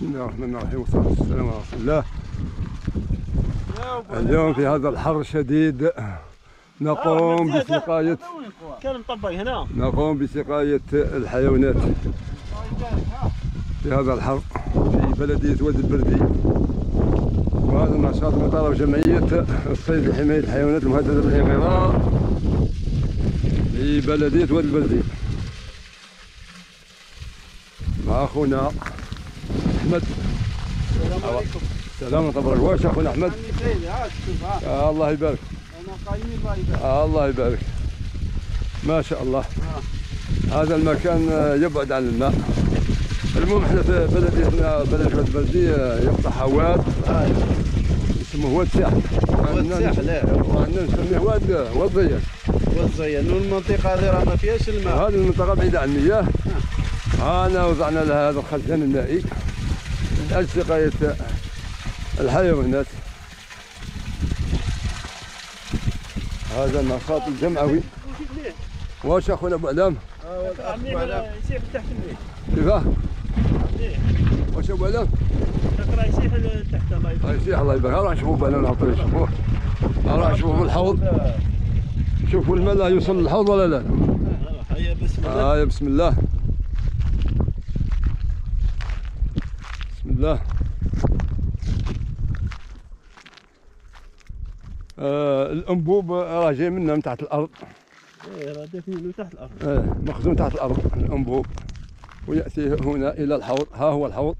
بسم الله الرحمن الرحيم والصلاة والسلام على رسول الله. اليوم في هذا الحر الشديد نقوم بسقاية مطبق هنا. نقوم بسقاية الحيوانات في هذا الحر في بلدية وادي البردي وهذا النشاط من طرف جمعية الصيد لحماية الحيوانات المهددة بالانقراض في بلدية وادي البردي مع أخونا أحمد. السلام عليكم. سلام ورحمة الله واش شوف ها. آه الله يبارك. أنا قايمين الله يبارك. آه الله يبارك. ما شاء الله. هذا المكان آه، يبعد عن الماء المهم إحنا في بلديتنا بلد واد بلدي آه، يقطع حواد. اسمه واد ساحل واد ساحل،. وعندنا نسميه واد واد ضيق والزين. والمنطقة هذه راه ما فيهاش الماء هذه المنطقة بعيدة عن المياه أنا وضعنا لها هذا الخزان المائي من الحيوانات هذا النشاط الجمعوي واش أخونا أبو علام؟ عمي يسيح تحت كيفاه؟ واش أبو علام؟ تقرا يسيح تحت الله يبارك. هاي سيح الله يبارك راح نشوفوا بنا نعطيه نشوفوه راح نشوفوا الحوض. شوفوا الماء لا يوصل للحوض ولا لا؟ هيا بسم الله آه بسم الله بسم الله آه الأنبوب راه جاي منا من تحت الأرض. إيه، راه دافنينه تحت الأرض. آه مخزون تحت الأرض الأنبوب. ويأتي هنا إلى الحوض. ها هو الحوض؟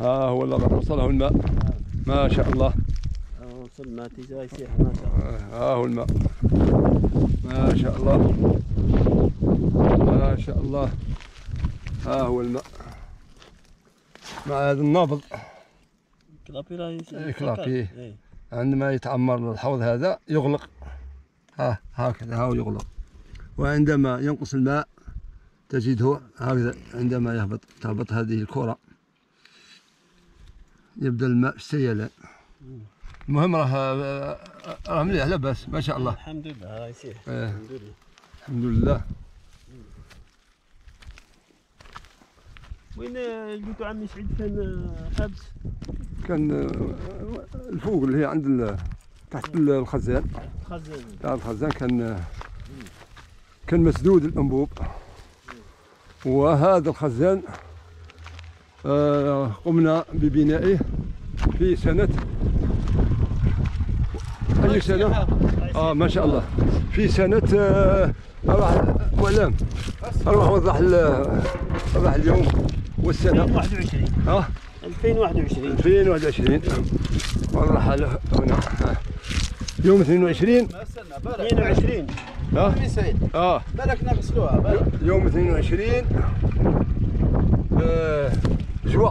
ها هو الذي وصله الماء؟ ما شاء الله. ها وصل ما تجاه يسيح ما شاء الله. آه، ها هو الماء. ما شاء الله. ما شاء الله. ها هو الماء. مع هذا النابض كلابي راه يسيح. إيه، كلابي. عندما يتعمر الحوض هذا يغلق. ها هكذا ها هو يغلق. وعندما ينقص الماء تجده هكذا عندما يهبط تهبط هذه الكرة. يبدأ الماء في السيلان المهم راه راه مليح لا بأس ما شاء الله. الحمد لله يسيح. إيه. الحمد لله. الحمد لله. وين آه، قلتوا عمي سعيد كان آه، حابس كان آه، الفوق اللي هي عند تحت الخزان. خزان تاع الخزان كان كان مسدود الأنبوب. وهذا الخزان آه، قمنا ببنائه في سنة أي سنة؟ آه ما شاء الله. في سنة آه، راح ولام راح وضح اليوم والسنة. 2021 ها 2021 2021 والرحل هنا. آه. يوم 22 ما استنى بالك 22 ها؟ سعيد آه. بالك نغسلوها بالك يوم 22 آه، جوا.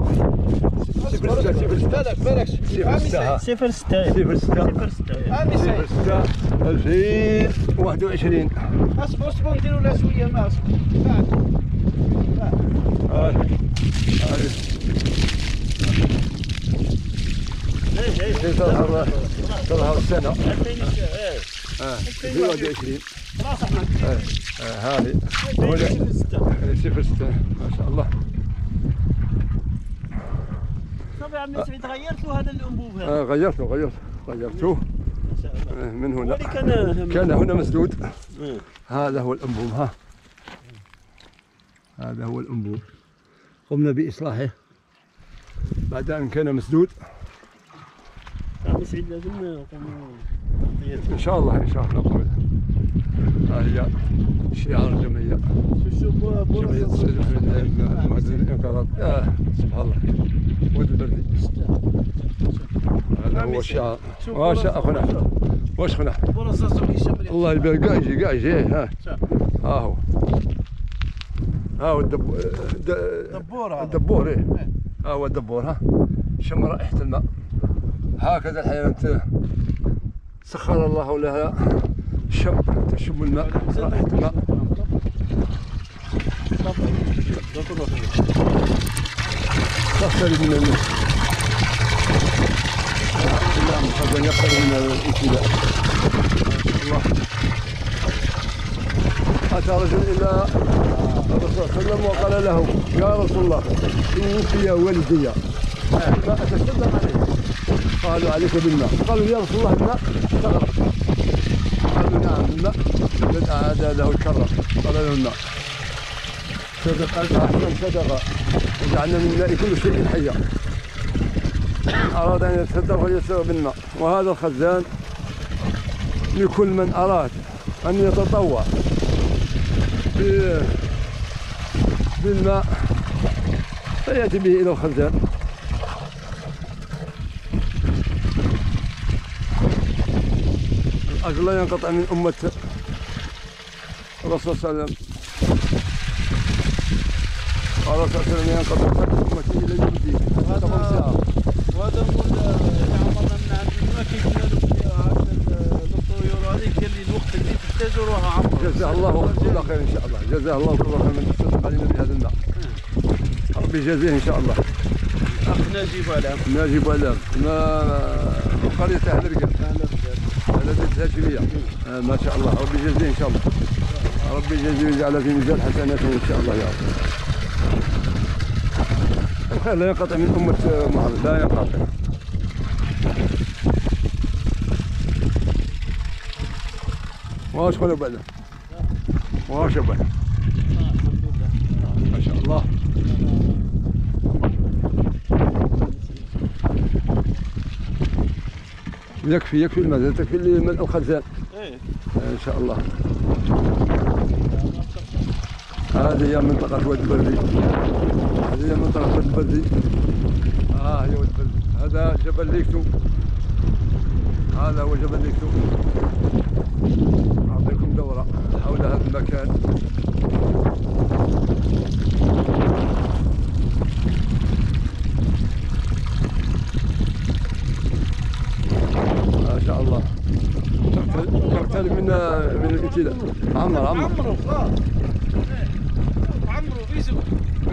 صفر ستة صفر ستة. بالك بالك صفر ستة. صفر ستة. صفر ستة. صفر ستة. صفر ستة. 2021 أصبر أصبر شوية ما أصبر. بعد. آه. تظهر تظهر السنة آه. 2021 خلاص إحنا آه. آه. هذه صفر ستة آه، ما شاء الله طب يا عمي سعيد غيرتوا هذا الانبوب هذا آه. غيرته غيرته غيرته ما شاء الله آه. من هنا كان كان هنا مسدود. هذا هو الأنبوب ها هذا هو الأنبوب قمنا بإصلاحه بعد أن كان مسدود سعيد لازم نقوموا إن شاء الله إن شاء الله نقوم ها هي شعار الجمعية شوف جمعية السيد المعدل الانقراض آه سبحان الله. ود البردي هذا هو الشعار واش أخونا. أحمد؟ واش شمري الله يبارك. قاع يجي قاع يجي. ها. ها هو. ها هو الدب د- دبور هذا. الدبور إيه. ها هو الدبور ها. شم رائحة الماء. هكذا الحيوانات سخر الله لها شم تشم الماء رائحة الماء. تختلف من نعم هذا يختلف من الابتلاء. الله. أتى رجل إلى الرصاص وسلم وقال له يا رسول الله توفي والدي عليه قالوا عليك بالماء. قالوا يا رسول الله الماء تغرق قالوا نعم الماء قد أعاد له الكرة. قال له الماء. صدق أنت أحسن صدقة وجعلنا من الماء كل شيء حيا. أراد أن يتصدق فليتصدق بالماء. وهذا الخزان لكل من أراد أن يتطوع بالماء. فيأتي به إلى الخزان. الأجر لا ينقطع من أمة الرسول صلى الله عليه وسلم. قال صلى الله عليه وسلم ينقطع فجر أمتي إلى يوم الدين. هذا خمس ساعة. وهذا هو اللي عمرنا من عند قال لي الوقت اللي عمرو جزاه الله كل خير إن شاء الله. جزاه الله كل خير من تصدق علينا بهذا الماء. ربي يجازيه إن شاء الله. اخ نجيب على ناجي علام ما قرية أهل رقم بلد الهاشمية آه، ما شاء الله. ربي يجازيه إن شاء الله. ربي يجازيه ويجعل في ميزان حسناته إن شاء الله يا رب. لا ينقطع من أمة محمد. لا ينقطع واش خلوا بالنا واش لله ما شاء الله. يكفي يكفي الماء تكفي ملء الخزان إيه. إن شاء الله. هذه هي منطقة واد البردي هذه هي منطقة واد البردي آه هي واد البردي هذا جبل ليكتو. هذا هو جبل ليكتو. أعطيكم دورة حول هذا المكان ما شاء الله تقترب من من الابتلاء عمر عمر خلاص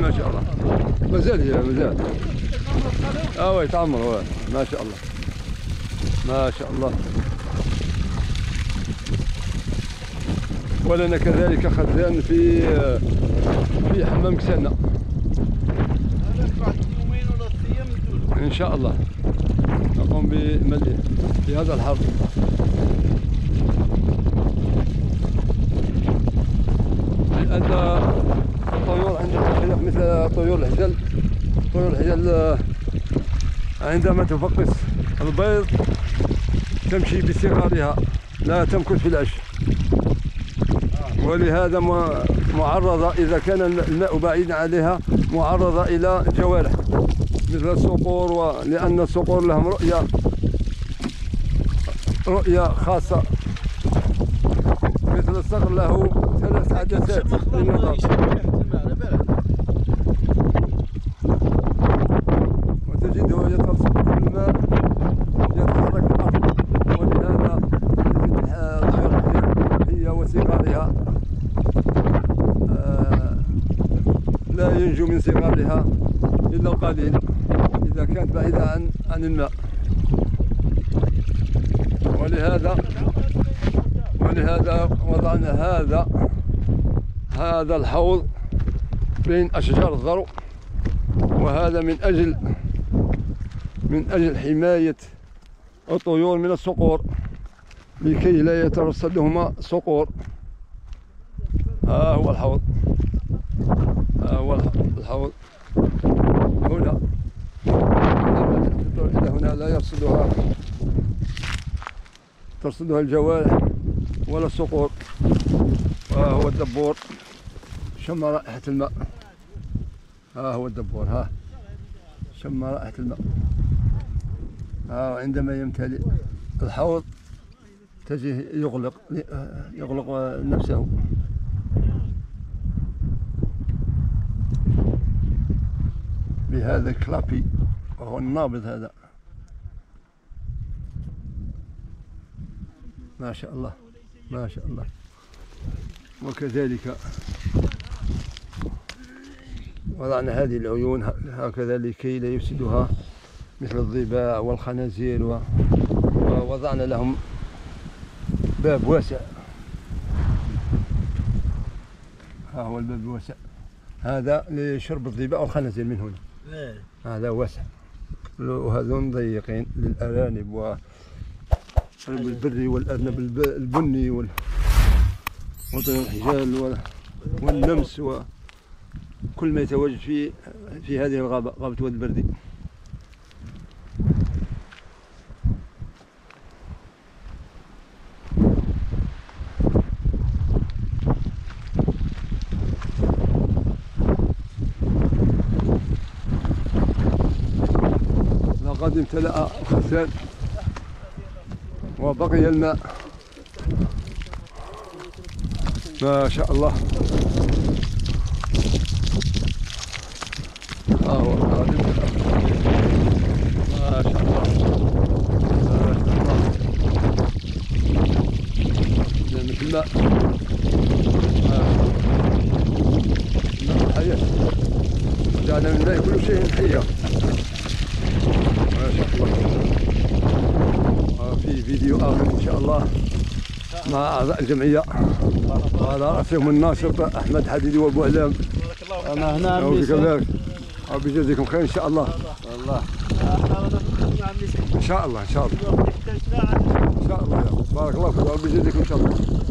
ما شاء الله. مازال هي مازال آه وي تعمر وي. ما شاء الله. ما شاء الله. ولنا كذلك خزان في في حمام كسانة إن شاء الله. نقوم بملئه في هذا الحر لأن الطيور خلق مثل طيور الحجل. طيور الحجل آه، عندما تفقس البيض تمشي بصغارها لا تمكث في العش. ولهذا معرضة إذا كان الماء بعيدا عليها معرضة إلى جوارح مثل الصقور و... لأن الصقور لهم رؤية رؤية خاصة. مثل الصقر له ثلاث عدسات للنظر وتجده يترسب في الماء يتحرك الأرض. ولهذا تجد الح- الطيور الحجر هي وصغارها آه، لا ينجو من صغارها إلا القليل إذا كانت بعيدة عن عن الماء. ولهذا ولهذا وضعنا هذا هذا الحوض بين أشجار الذرو وهذا من أجل من أجل حماية الطيور من الصقور لكي لا يترصد لهما صقور. ها هو الحوض. ها هو الح- الحوض. هنا. إلى هنا لا يرصدها ترصدها الجوارح ولا الصقور. ها هو الدبور. شم رائحة الماء. ها هو الدبور ها. شم رائحة الماء. ها عندما يمتلئ الحوض تجي يغلق يغلق نفسه. بهذا الكلابي وهو النابض هذا. ما شاء الله ما شاء الله. وكذلك وضعنا هذه العيون هكذا لكي لا يفسدها مثل الضباع والخنازير و... ووضعنا لهم باب واسع. ها هو الباب الواسع. هذا لشرب الظباء والخنازير من هنا. إيه. هذا واسع. وهذون ضيقين للأرانب و البري والأرنب الب- البني وال وطير الحجال وال- والنمس وكل ما يتواجد في في هذه الغابة غابة وادي البردي لقد امتلأ الخزان وبقي الماء. ما شاء الله ها ما شاء الله ما شاء الله نعمة الماء ما شاء الله الماء الحياة من الماء كل شيء حية ما شاء الله في فيديو آخر إن شاء الله مع أعضاء الجمعية. وعلى رأسهم الناشط أحمد حديدي وأبو علام بارك الله أنا هنا كذلك وبجزاكم خير إن شاء الله نسال إن شاء الله إن شاء الله إن شاء الله. بارك الله فيك وبجزاكم إن شاء الله